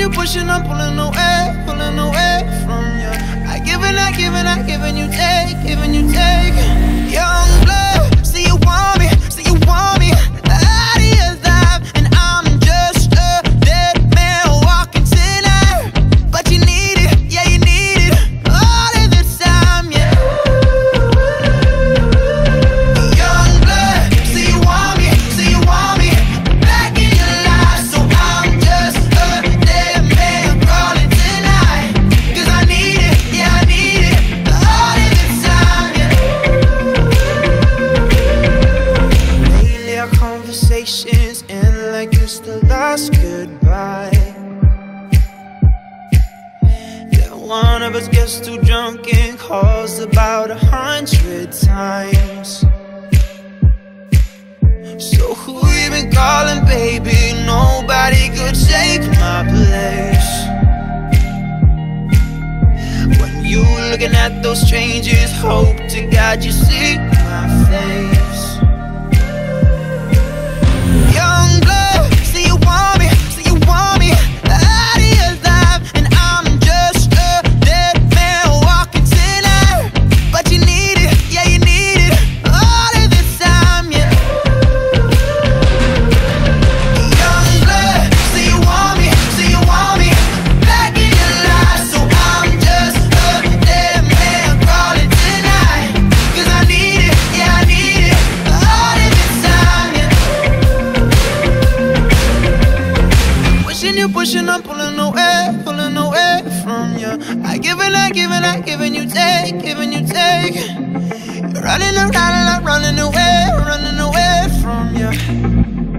You pushing, I'm pulling away, pulling away from you. I give and I give and I give and you take, giving you take. Conversations end like it's the last goodbye. Then one of us gets too drunk and calls about a hundred times. So who you been calling, baby? Nobody could take my place. When you looking at those strangers, hope to God you see my face. Pushing I'm pulling away, pulling away from you. I give and I give and I give and you take, giving you take. You're running around and I'm running away, running away from you, from you.